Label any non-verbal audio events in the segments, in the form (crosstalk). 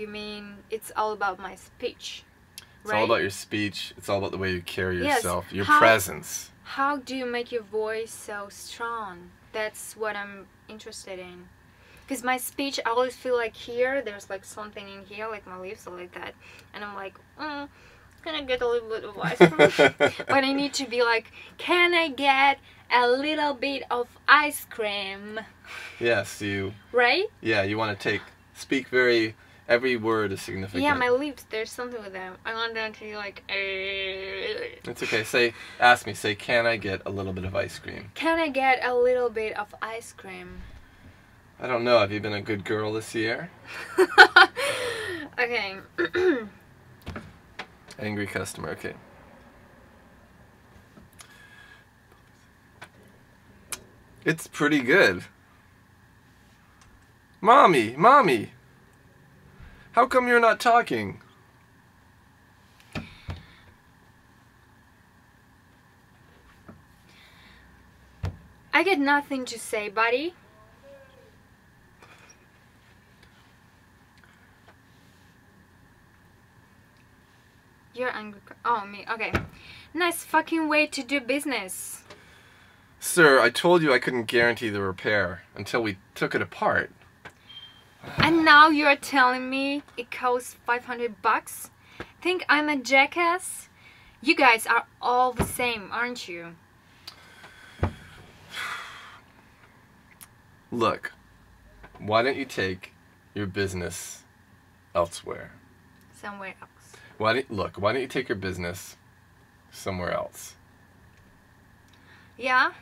You mean it's all about my speech? It's all about your speech. It's all about the way you carry Yes. yourself, your How- presence. How do you make your voice so strong? That's what I'm interested in. Because my speech, I always feel like here, there's like something in here, like my lips are like that. And I'm like, mm, can I get a little bit of ice cream? (laughs) but I need to be like, can I get a little bit of ice cream? Yes, you. Right? Yeah, you want to take speak very. Every word is significant. Yeah, my lips, there's something with them. I want them to be like, "Eh." It's okay. Say, ask me. Say, can I get a little bit of ice cream? can I get a little bit of ice cream? I don't know. Have you been a good girl this year? (laughs) okay. (coughs) Angry customer. Okay. It's pretty good. Mommy, mommy. How come you're not talking? I get nothing to say, buddy. You're angry. Oh, me. Okay. Nice fucking way to do business. Sir, I told you I couldn't guarantee the repair until we took it apart. And now you're telling me it costs 500 bucks? Think I'm a jackass? You guys are all the same, aren't you? Look, why don't you take your business elsewhere? Somewhere else. Why don't look? Why don't you take your business somewhere else? Yeah?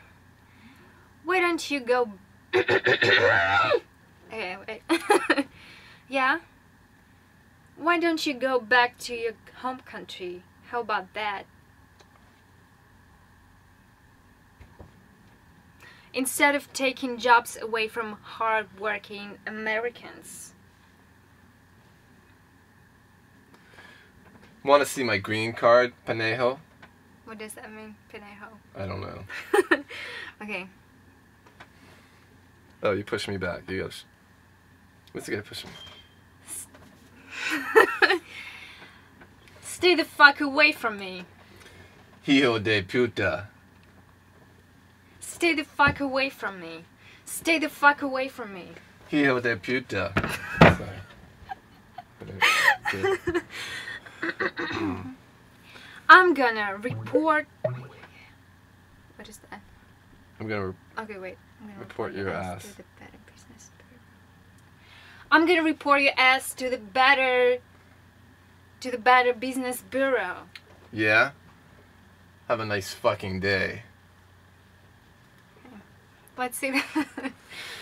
Why don't you go. (coughs) (coughs) (coughs) okay, wait. (laughs) yeah? Why don't you go back to your home country? How about that? Instead of taking jobs away from hard-working Americans. Want to see my green card, Panejo? What does that mean, Pinejo? I don't know. (laughs) okay. Oh, you pushed me back. You guys. What's the guy pushing? Stay the fuck away from me. Hijo de puta. Stay the fuck away from me. Stay the fuck away from me. Hijo de puta. (laughs) I'm gonna report. What is that? I'm gonna. Okay, wait. I'm gonna Report your ass. To the Better Business Bureau. I'm gonna report your ass to the better. To the Better Business Bureau. Yeah. Have a nice fucking day. Let's see. (laughs)